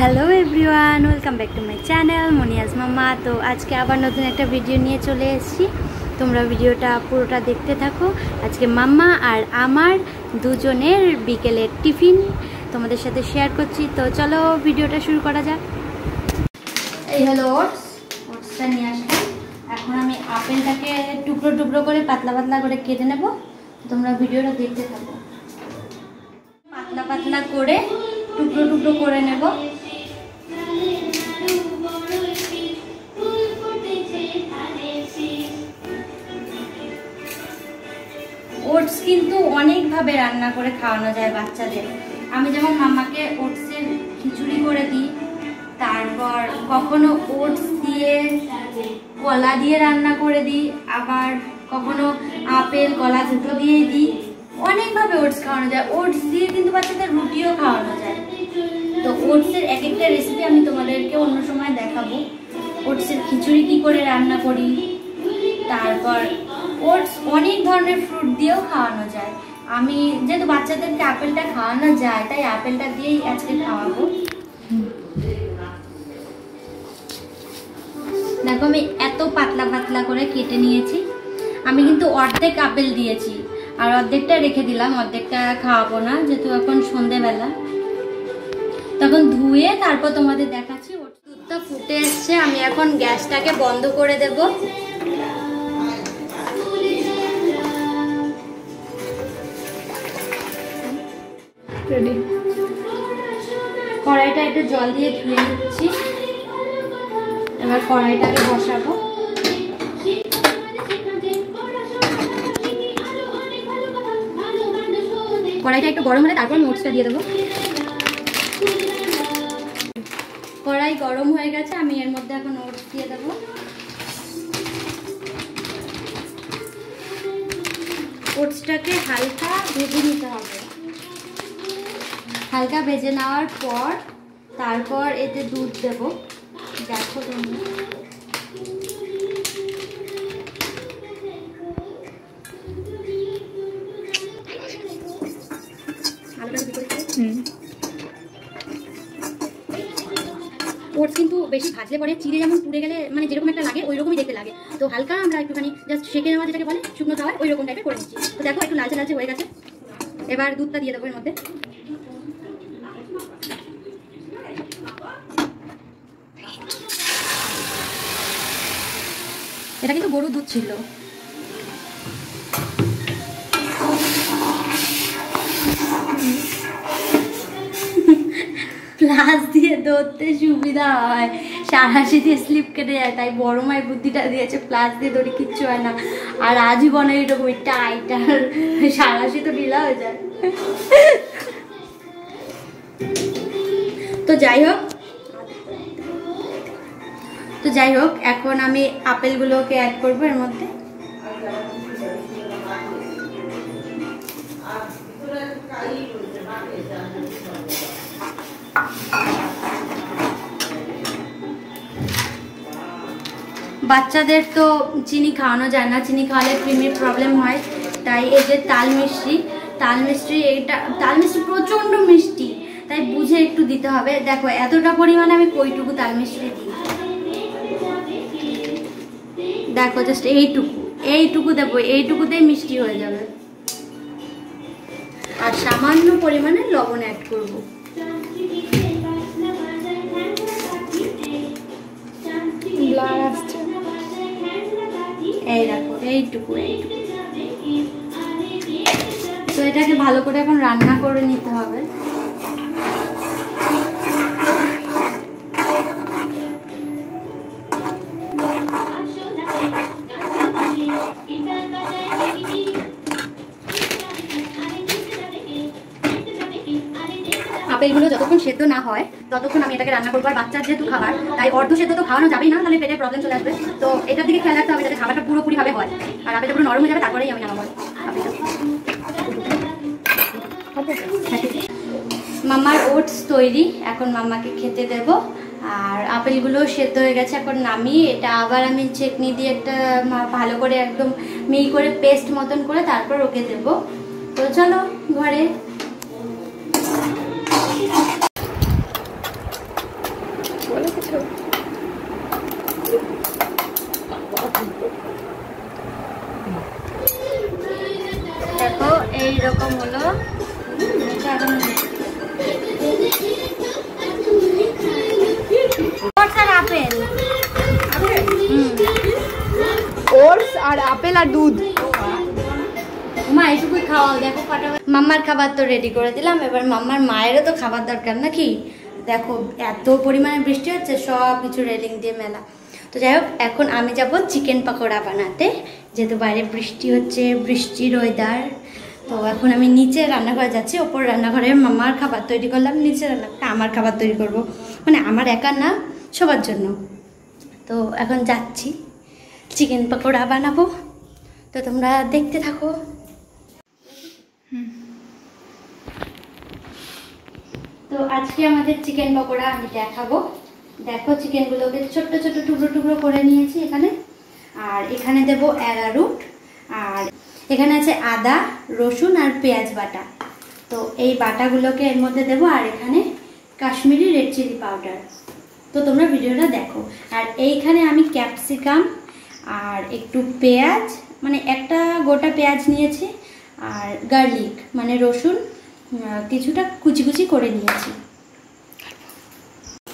Hello everyone welcome back to my channel মনিয়াজ মামা তো আজকে আবার নতুন একটা ভিডিও নিয়ে চলে এসেছি। তোমরা ভিডিওটা পুরোটা দেখতে থাকো। আজকে মাম্মা আর আমার দুজনের বিকেলের টিফিন তোমাদের সাথে শেয়ার করছি। তো চলো ভিডিওটা শুরু করা যাক। এই হলো ওটস ওটসটা নিয়ে আসলাম। এখন আমি আপেলটাকে টুকরো টুকরো করে, পাতলা পাতলা করে কেটে নেব। তোমরা ভিডিওটা দেখতে থাকো। পাতলা পাতলা করে টুকরো টুকরো করে নেব। ওটস কিন্তু অনেকভাবে রান্না করে খাওয়ানো যায় বাচ্চাদের। আমি যেমন মামাকে ওটসের খিচুড়ি করে দিই, তারপর কখনো ওটস দিয়ে কলা দিয়ে রান্না করে দিই, আবার কখনো আপেল, কলা দুটো দিয়ে দিই। অনেকভাবে ওটস খাওয়ানো যায়। ওটস দিয়ে কিন্তু বাচ্চাদের রুটিও খাওয়ানো যায়। তো ওটসের এক একটা রেসিপি আমি তোমাদেরকে অন্য সময় দেখাবো। ওটসের খিচুড়ি কি করে রান্না করি, তারপর ওটস অনেক ধরনের ফ্রুট দিয়েও খাওয়ানো যায়। আমি যেহেতু বাচ্চাদেরকে আপেলটা খাওয়ানো যায়, তাই আপেলটা দিয়েই আজকে খাওয়াবো। দেখো, আমি এত পাতলা পাতলা করে কেটে নিয়েছি। আমি কিন্তু অর্ধেক আপেল দিয়েছি, আর অর্ধেকটা রেখে দিলাম, অর্ধেকটা খাওয়াবো না, যেহেতু এখন সন্ধেবেলা। তখন ধুয়ে তারপর তোমাদের দেখাচ্ছি দুধটা ফুটে এসছে। আমি এখন গ্যাসটাকে বন্ধ করে দেব। রেডি কড়াইটা একটু জল দিয়ে ধুয়ে নিচ্ছি। এবার কড়াইটাকে বসাবো। কড়াইটা একটু গরম হলে তারপর নোটসটা দিয়ে দেবো। কড়াই গরম হয়ে গেছে, আমি এর মধ্যে এখন ওটস দিয়ে দেবো। ওটসটাকে হালকা ভেজে নিতে হবে। হালকা ভেজে নেওয়ার পর তারপর এতে দুধ দেব। দেখো তুমি। ওটস কিন্তু বেশি ভাজলে পরে চিড়ে যেমন পুড়ে গেলে মানে যেরকম একটা লাগে ওই রকমই দেখতে লাগে। তো হালকা আমরা একটুখানি জাস্ট সেকে নেওয়া, যেটাকে বলে শুকনো খাওয়ার ওই রকম টাইপের করে নিচ্ছি। তো দেখো, একটু লালচে লালচে হয়ে গেছে। এবার দুধটা দিয়ে দেবো এর মধ্যে। এটা কিন্তু গরুর দুধ ছিল। প্লাস দিয়ে ধরতে সুবিধা হয়। সারাশি দিয়ে স্লিপ কেটে যায়, তাই বড় মায়ের বুদ্ধিটা দিয়েছে প্লাস দিয়ে ধরে কিচ্ছু হয় না। আর আজীবনের এরকম টাইট আর সারাশি তো ঢিলা হয়ে যায়। তো যাই হোক তো যাই হোক, এখন আমি আপেলগুলোকে অ্যাড করব এর মধ্যে। বাচ্চাদের তো চিনি খাওয়ানো যায় না, চিনি খাওয়ালে ক্রিমির প্রবলেম হয়। তাই এই যে তাল মিষ্টি তাল মিষ্টি এইটা, তাল মিষ্টি প্রচণ্ড মিষ্টি। তাই বুঝে একটু দিতে হবে। দেখো, এতটা পরিমাণে আমি কইটুকু তাল মিষ্টি দিই। দেখো জাস্ট এইটুকু এইটুকু দেবো, এইটুকুতেই মিষ্টি হয়ে যাবে। আর সামান্য পরিমাণে লবণ অ্যাড করব। এই দেখো, এইটুকু এইটুকু। তো এটাকে ভালো করে এখন রান্না করে নিতে হবে। আপেলগুলো যতক্ষণ সেদ্ধ না হয়, ততক্ষণ আমি এটাকে রান্না করব। আর বাচ্চার যেহেতু খাবার, তাই অর্ধ সেদ্ধ তো খাওয়ানো যাবেই না, তাহলে পেটের প্রবলেম চলে আসবে। তো এটার দিকে খেয়াল রাখতে হবে যাতে খাবারটা পুরোপুরি ভাবে হয়। আর আপেলটা পুরো নরম হয়ে যাবে, তারপরেই আমি নামাবো মাম্মার ওটস তৈরি, এখন মাম্মাকে খেতে দেব। আর আপেলগুলো সেদ্ধ হয়ে গেছে, এখন নামিয়ে এটা আবার আমি চেকনি দিয়ে একটা ভালো করে একদম মিহি করে পেস্ট মতন করে তারপর ওকে দেব। তো চলো ঘরে আচ্ছা দেখো এই হলো আপেল হুম। ওটস আর আপেল আর দুধ। মা এটুকুই খাওয়াও দেখো মাম্মার খাবার তো রেডি করে দিলাম এবার মাম্মার মায়েরও তো খাবার দরকার নাকি? দেখো এত পরিমাণে বৃষ্টি হচ্ছে সব কিছু রেলিং দিয়ে মেলা। তো যাই হোক এখন আমি যাব চিকেন পকোড়া বানাতে যেহেতু বাইরে বৃষ্টি হচ্ছে বৃষ্টির ওয়েদার তো এখন আমি নিচে রান্নাঘরে যাচ্ছি, ওপর রান্নাঘরে মামার খাবার তৈরি করলাম, নিচে রান্না আমার খাবার তৈরি করব। মানে আমার একার না, সবার জন্য। তো এখন যাচ্ছি, চিকেন পকোড়া বানাবো। তো তোমরা দেখতে থাকো। তো আজকে আমাদের চিকেন পকোড়া আমি দেখাবো। দেখো চিকেনগুলোকে ছোট্ট ছোট্ট টুকরো টুকরো করে নিয়েছি এখানে। আর এখানে দেব অ্যারারুট আর এখানে আছে আদা, রসুন আর পেঁয়াজ বাটা। তো এই বাটাগুলোকে এর মধ্যে দেবো আর এখানে কাশ্মীরি রেড চিলি পাউডার তো তোমরা ভিডিওটা দেখো। আর এইখানে আমি ক্যাপসিকাম আর একটু পেঁয়াজ মানে একটা গোটা পেঁয়াজ নিয়েছি আর গার্লিক মানে রসুন কিছুটা কুচি কুচি করে নিয়েছি।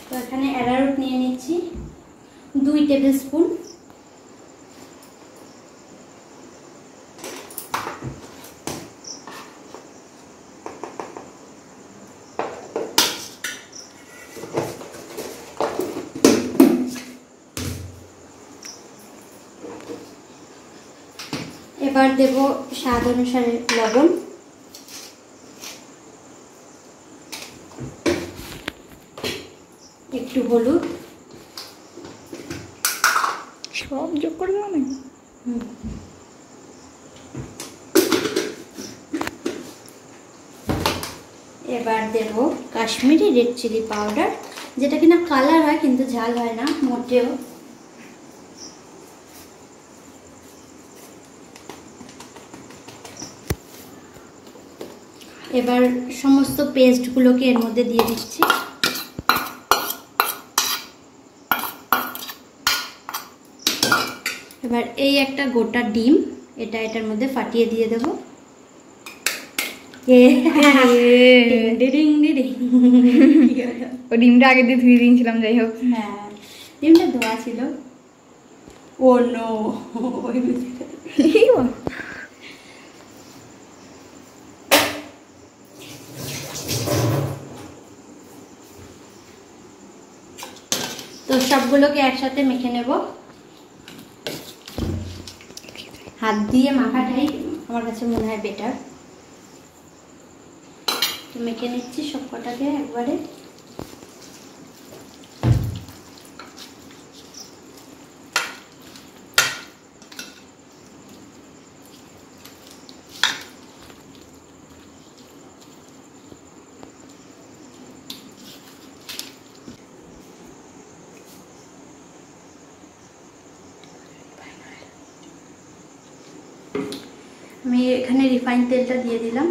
তো এখানে অ্যারারুট নিয়ে নিচ্ছি, দুই টেবিল স্পুন এবার দেব স্বাদ অনুসারে লবণ। একটু হলুদ। সব যোগ করে দাও না হুম। এবার দেব কাশ্মীরি রেড চিলি পাউডার যেটা কিনা কালার হয় কিন্তু ঝাল হয় না মোটেও। এবার সমস্ত পেস্টগুলোকে এর মধ্যে দিয়ে দিচ্ছি। এবার এই একটা গোটা ডিম এটা এটার মধ্যে ফাটিয়ে দিয়ে দেবো। ও ডিমটা আগে দিয়ে ধুয়ে দিয়েছিলাম যাই হোক। হ্যাঁ ডিমটা ধোয়া ছিল। ও নো এই বাবা। তো সবগুলোকে একসাথে মেখে নেব। হাত দিয়ে মাখাটাই আমার কাছে মনে হয় বেটার মেখে নিচ্ছি সব কটাকে একবারে। আমি এখানে রিফাইন তেলটা দিয়ে দিলাম।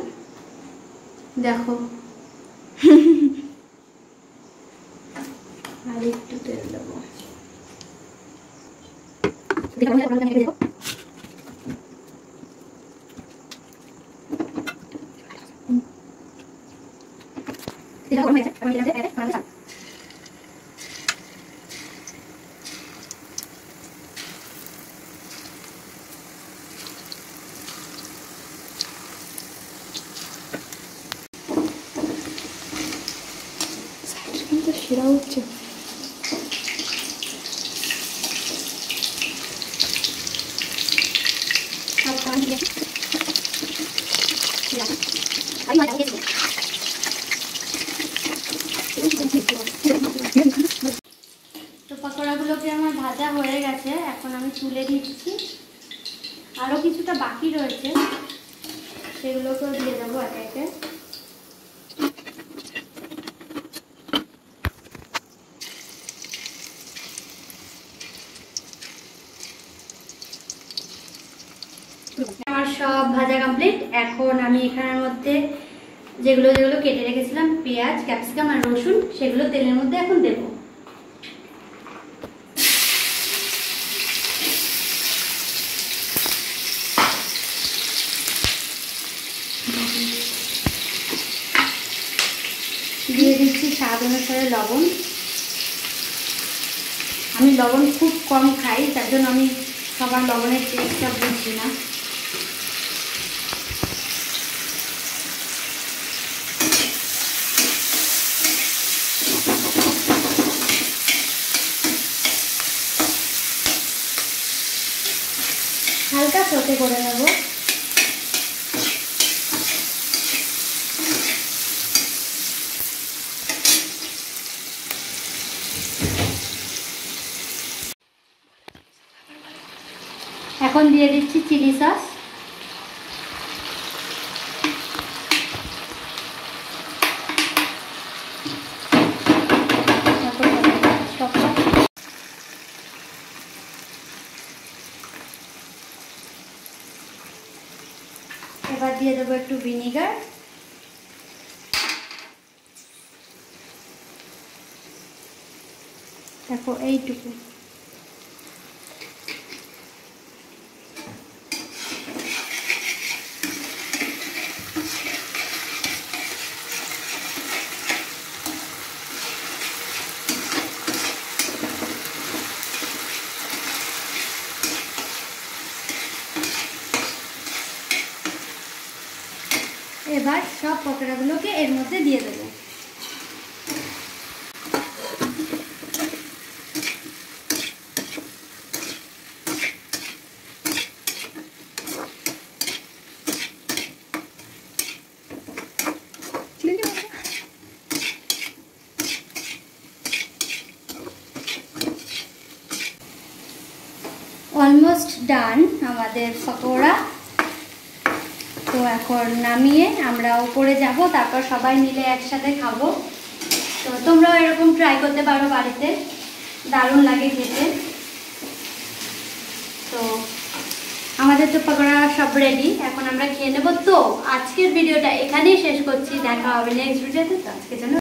দেখো। আর একটু তেল দেবো। কিন্তু সেরা হচ্ছে তো পকোড়াগুলোকে আমার ভাজা হয়ে গেছে, এখন আমি তুলে দিচ্ছি আরও কিছুটা বাকি রয়েছে, সেগুলোকেও দিয়ে দেবো একে একে। সব ভাজা কমপ্লিট এখন আমি এখানের মধ্যে যেগুলো যেগুলো কেটে রেখেছিলাম, পেঁয়াজ ক্যাপসিকাম আর রসুন, সেগুলো তেলের মধ্যে এখন দেব। দিয়ে দিচ্ছি স্বাদ অনুসারে লবণ। আমি লবণ খুব কম খাই, তার জন্য আমি সবার লবণের টেস্টটা বুঝি না। হালকা সতে করে নেব। এখন দিয়ে দিচ্ছি চিলি সস এবার দিয়ে দেবো একটু ভিনিগার। দেখো এইটুকু এবার সব এর মধ্যে দিয়ে দেবো। অলমোস্ট ডান আমাদের পকোড়া। তো এখন নামিয়ে আমরা উপরে যাব, তারপর সবাই মিলে একসাথে খাব। তো তোমরাও এরকম ট্রাই করতে পারো বাড়িতে। দারুণ লাগে খেতে। তো আমাদের তো পকোড়া সব রেডি এখন আমরা খেয়ে নেব। তো আজকের ভিডিওটা এখানেই শেষ করছি। দেখা হবে নেক্সট ভিডিওতে তো। আজকে জন্য